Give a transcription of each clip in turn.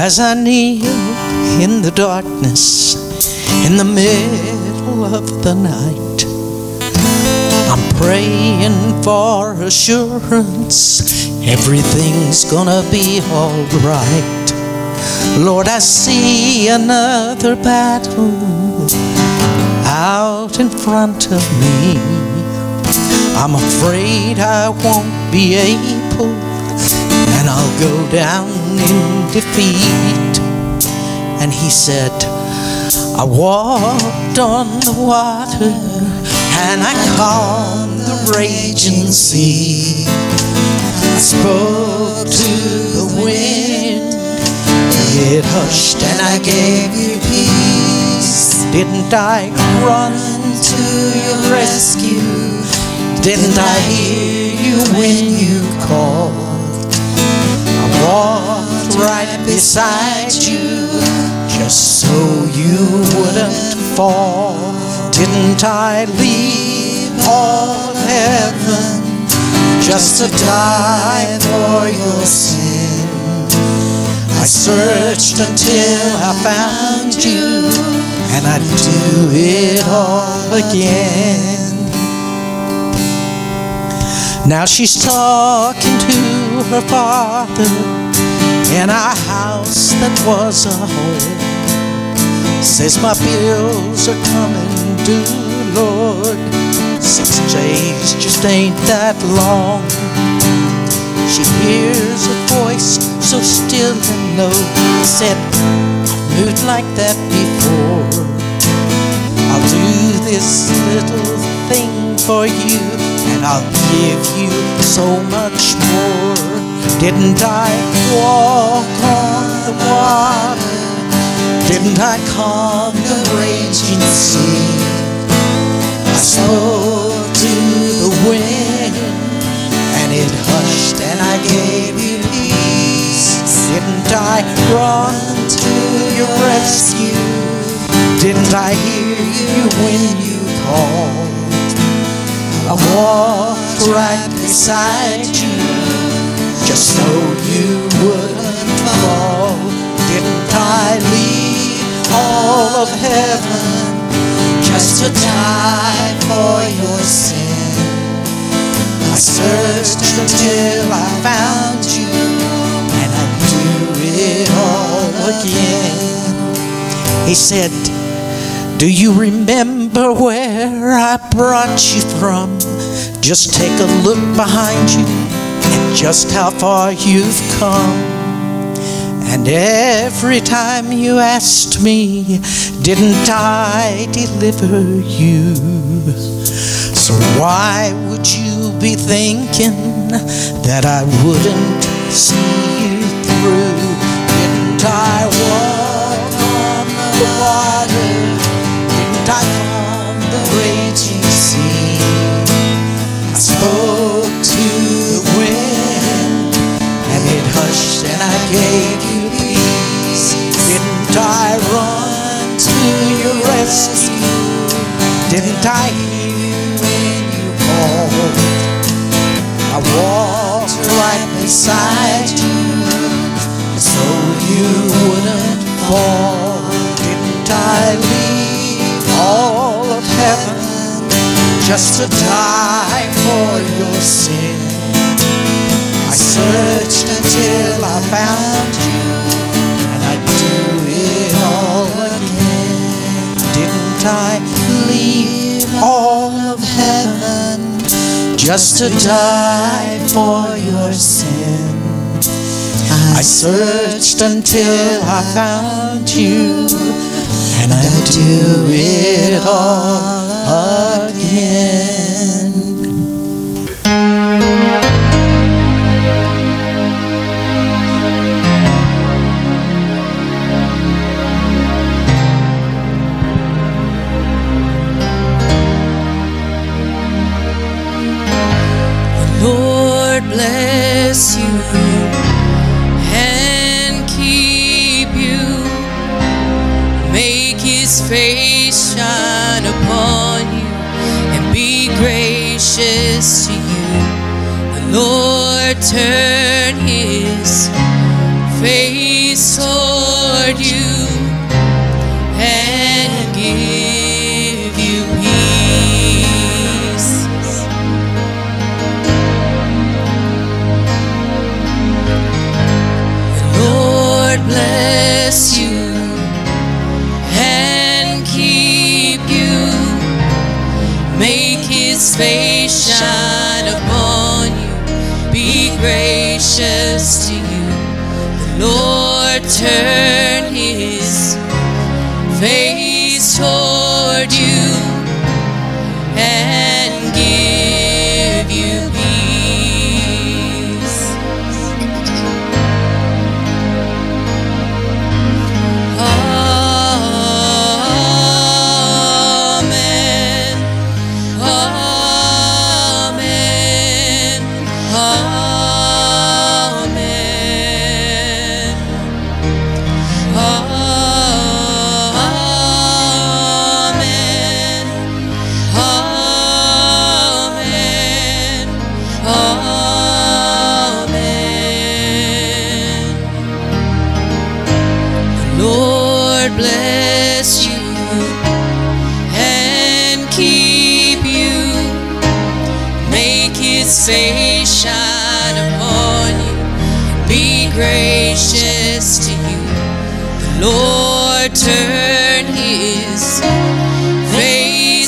as I kneel in the darkness in the middle of the night. I'm praying for assurance everything's gonna be alright. Lord, I see another battle out in front of me. I'm afraid I won't be able, I'll go down in defeat. And he said, I walked on the water, and I calmed the raging sea. I spoke to the wind, it hushed, and I gave you peace. Didn't I run to your rescue? Didn't I hear you when you called? Walked right beside you just so you wouldn't fall. Didn't I leave all of heaven just to die for your sin? I searched until I found you, and I'd do it all again. Now she's talking to her father in a house that was a home. Says my bills are coming due, Lord. Six days just ain't that long. She hears a voice so still and low. Said, I've moved like that before. I'll do this little thing for you, and I'll give you so much more. Didn't I walk on the water? Didn't I calm the raging sea? I spoke to the wind, and it hushed, and I gave you peace. Didn't I run to your rescue? Didn't I hear you when you called? I walked right beside you, just so you wouldn't fall. Didn't I leave all of heaven just to die for your sin? I searched until I found you, and I'd do it all again. He said, Do you remember where I brought you from? Just take a look behind you just how far you've come. And every time you asked me, didn't I deliver you? So why would you be thinking that I wouldn't see you through? Didn't I walk on the water? Didn't I calm the raging sea? I spoke to gave you peace. Didn't I run to your rescue? Didn't I hear you when you called? I walked right beside you, so you wouldn't fall. Didn't I leave all of heaven just to die for your sin? I searched until I found you, and I'd do it all again. Didn't I leave all of heaven just to die for your sin? I searched until I found you, and I'd do it all again. Bless you and keep you. Make his face shine upon you and be gracious to you. The Lord turn his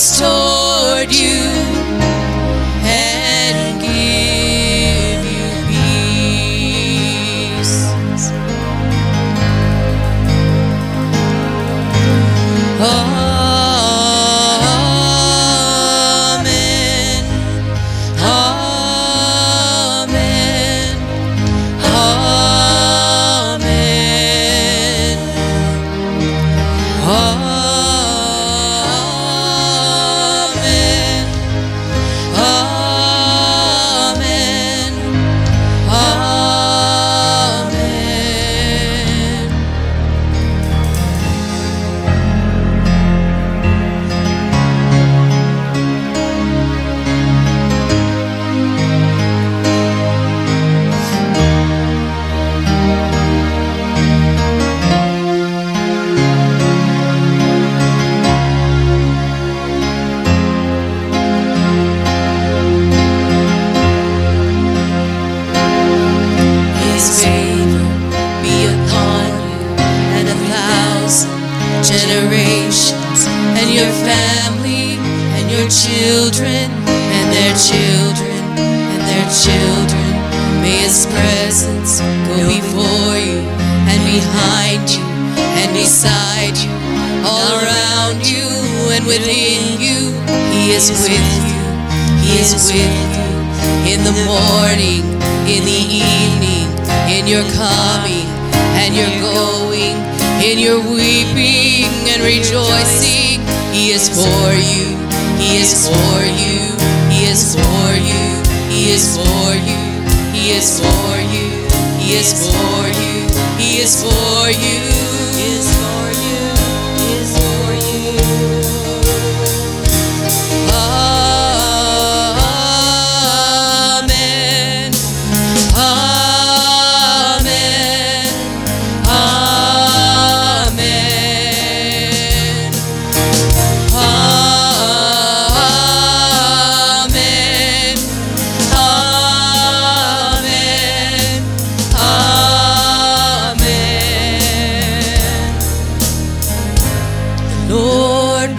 So. Beside all around you, and within you. He is with you. He is with you in the morning, in the evening, in your coming and your going, in your weeping and rejoicing. He is for you. He is for you. He is for you. He is for you. He is for you. He is for you. He is for you.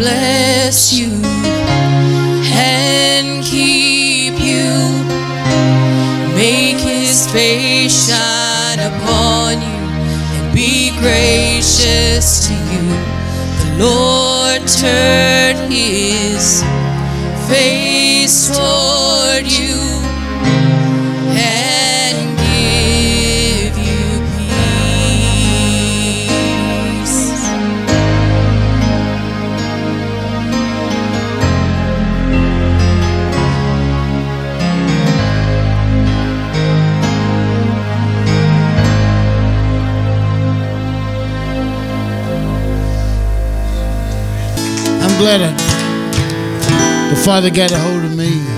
Bless you and keep you. Make his face shine upon you and be gracious to you. The Lord turn his face toward Glad the Father got a hold of me.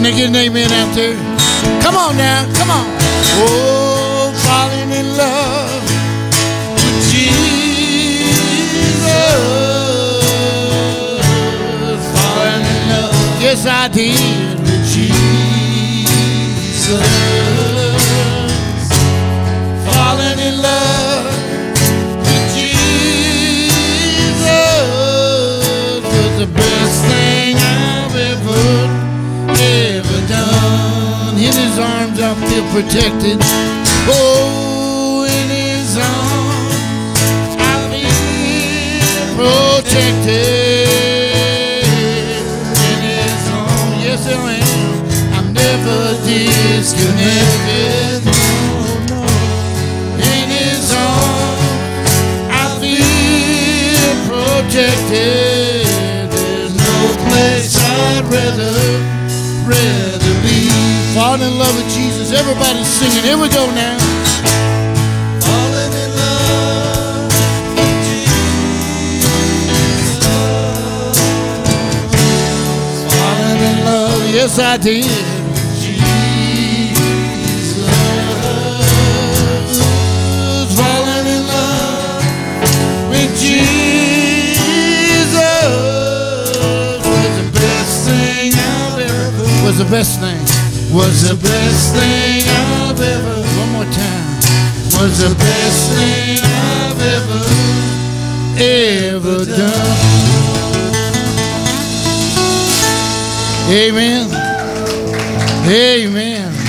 Can I get an amen out there? Come on now, come on. Oh, falling in love with Jesus. Falling in love. Yes, I did Everybody's singing. Here we go now. Yes I did. Jesus. Falling in love with Jesus was the best thing I've ever. Was the best thing. Was the best thing I've ever. One more time. Was the best thing I've ever, ever done. Amen. Amen.